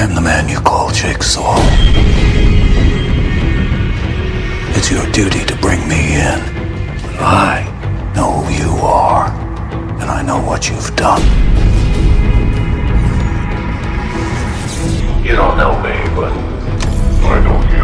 I'm the man you call soul. It's your duty to bring me in. I know who you are, and I know what you've done. You don't know me, but I know you.